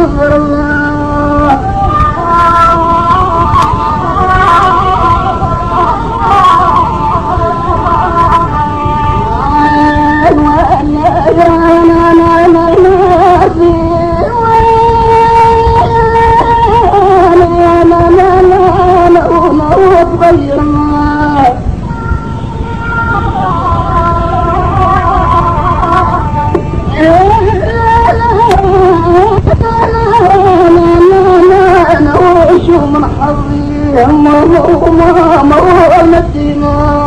كفرا ما هو ما